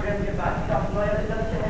Konkurrenten gefallen. Ich glaube, neuer Winter ist ja